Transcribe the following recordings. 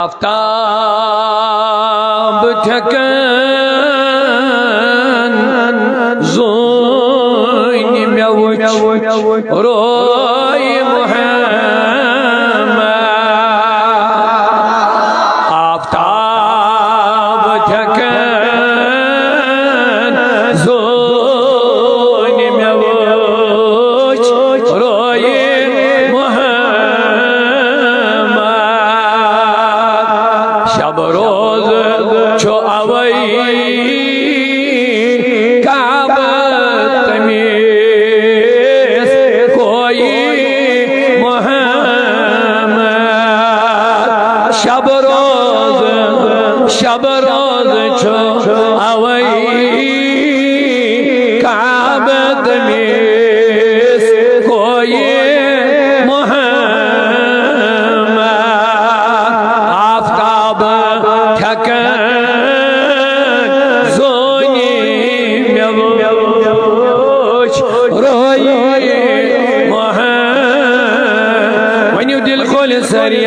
آفتاب تھکن زونی میوچ روی روز شب روز چھو آوئی کعبت تمیز کوئی محمد آفتاب تھکن زونی میوچ روئی دل کھول سری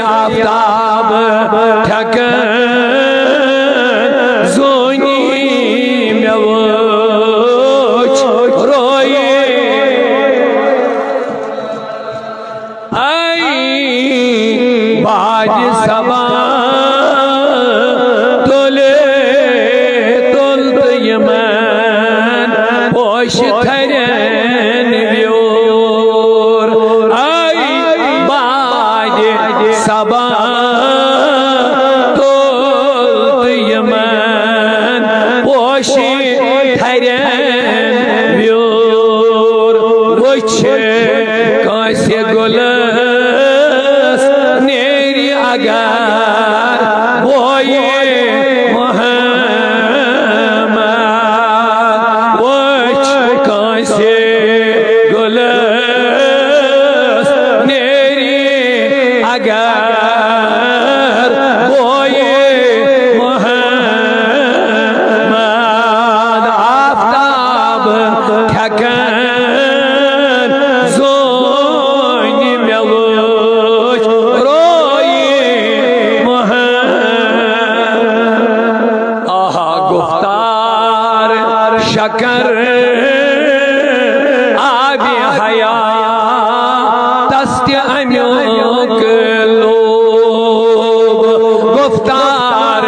سبا تولت یمن پوش تھرین بیور وچھ کاسی گلس نیری اگر کر آبی حیا دست امیوک لوگ گفتار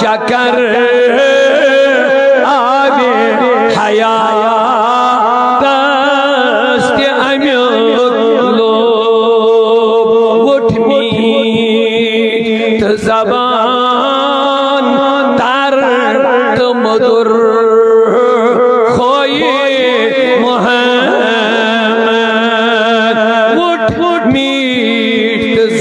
شکر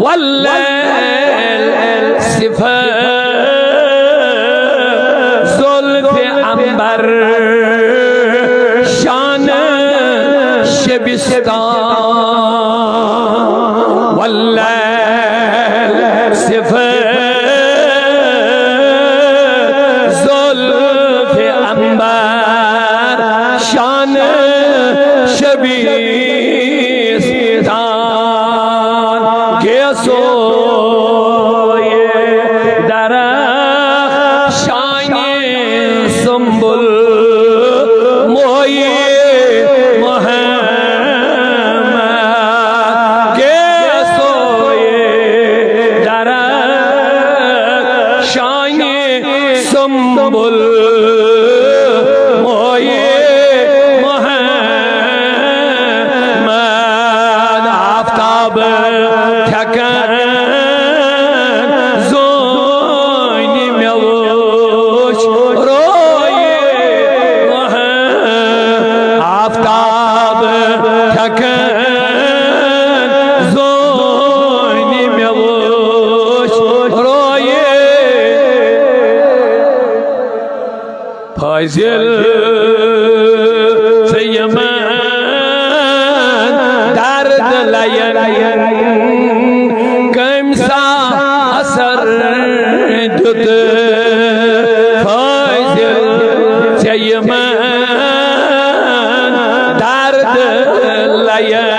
والليل صفا زلف أنبر. شان شبستان. والليل سا اثر دت فائزل سیمان درد لین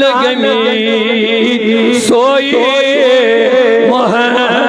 لگمی سوئے محمد